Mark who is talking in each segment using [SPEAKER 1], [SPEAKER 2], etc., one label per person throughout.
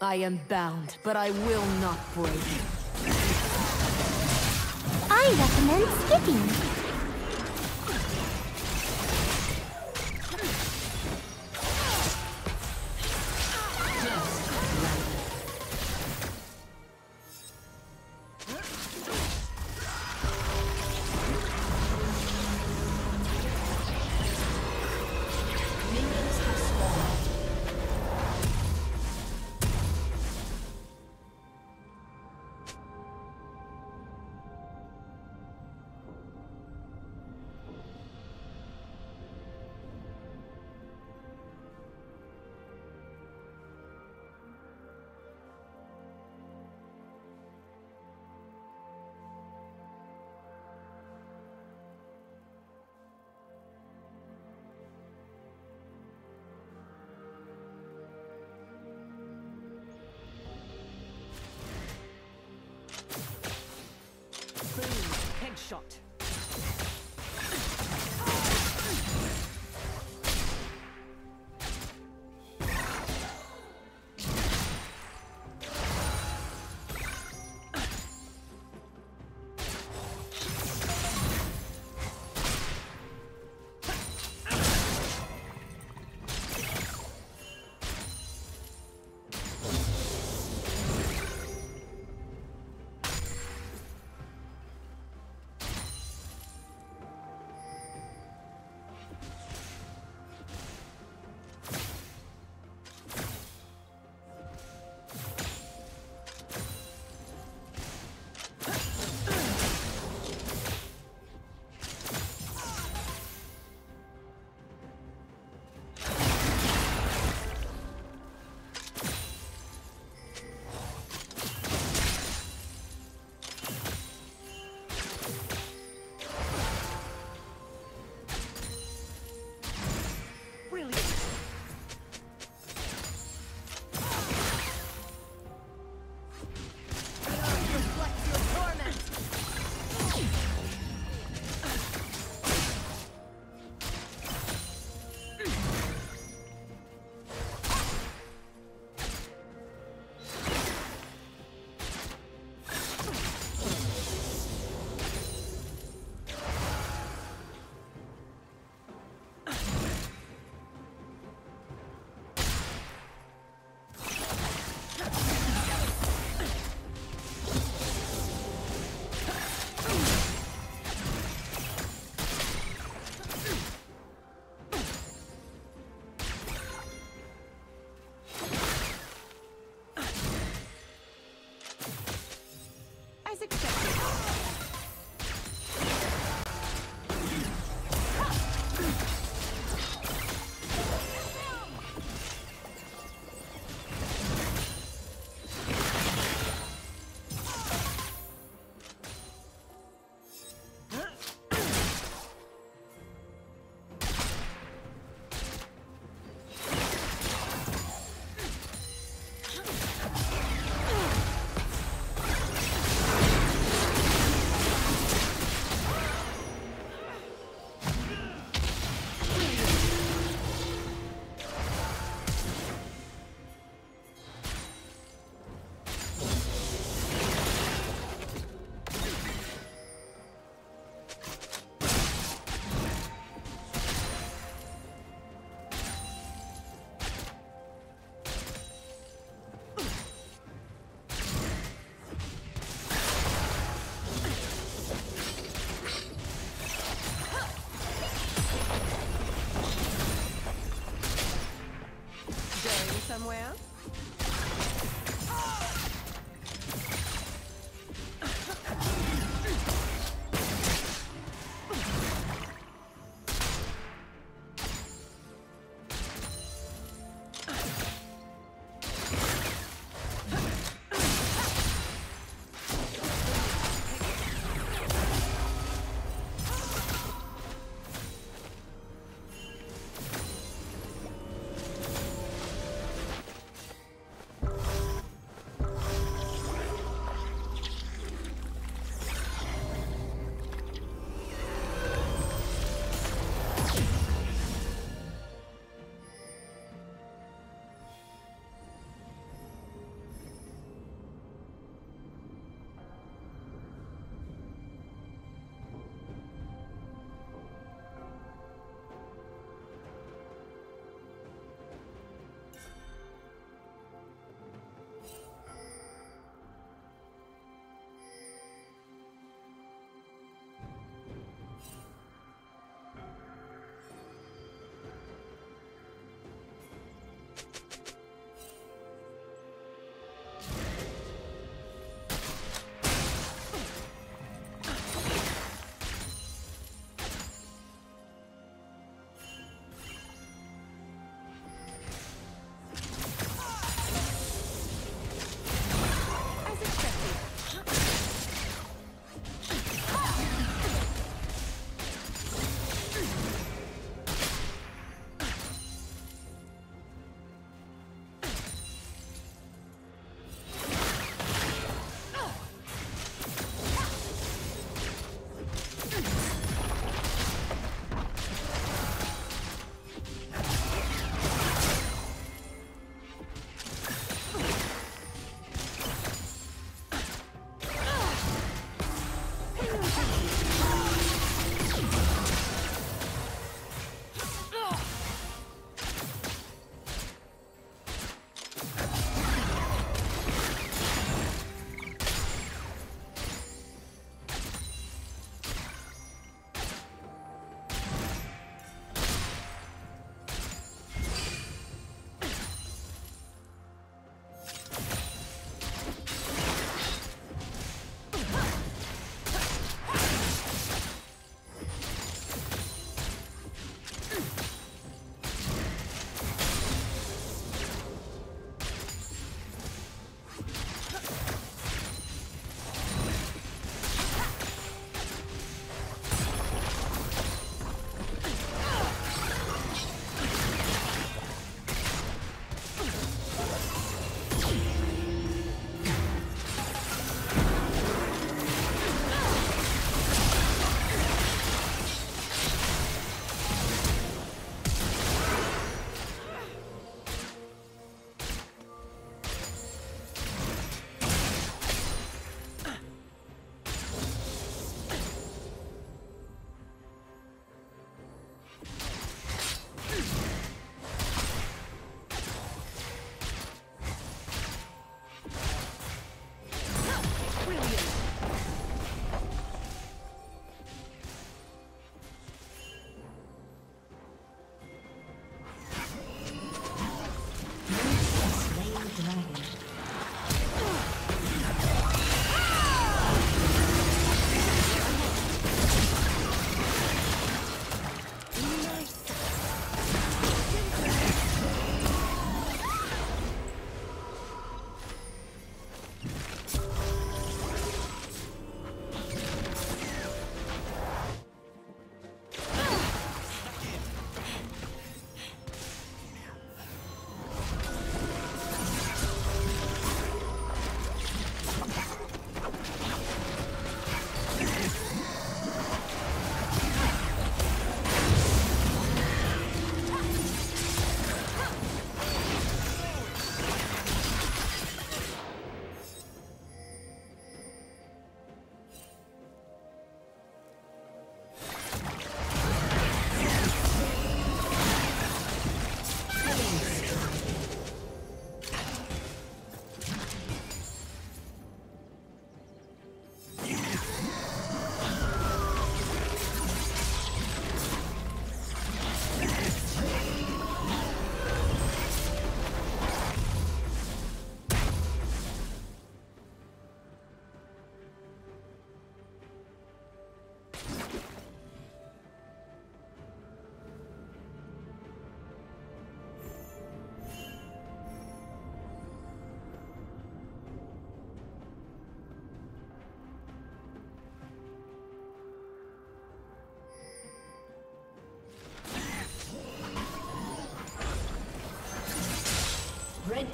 [SPEAKER 1] I am bound, but I will not break.
[SPEAKER 2] I recommend skipping.
[SPEAKER 1] Shot. somewhere?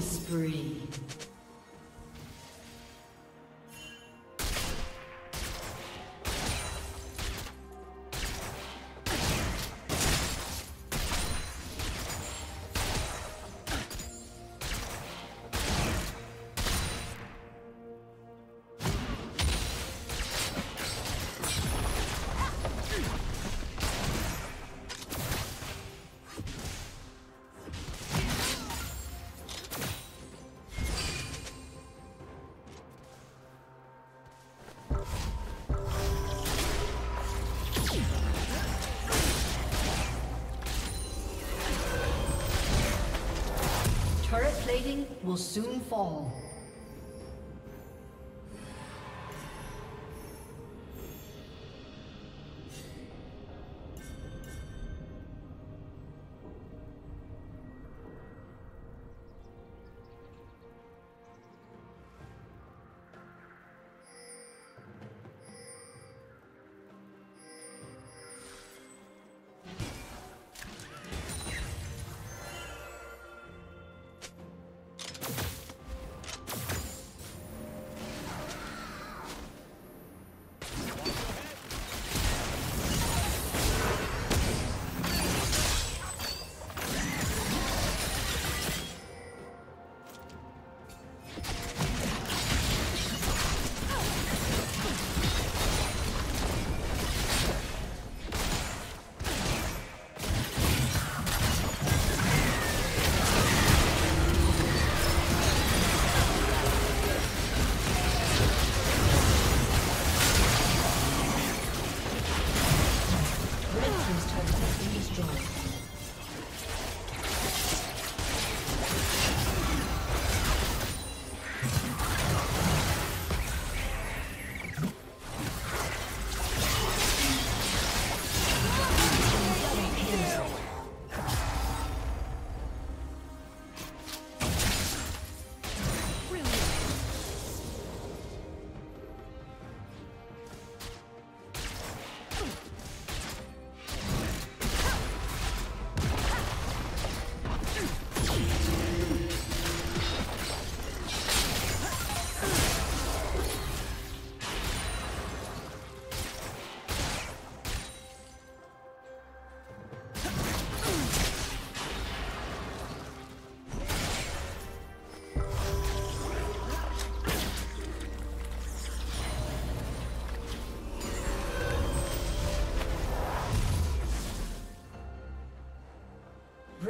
[SPEAKER 1] Spree. Will soon fall.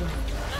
[SPEAKER 1] Has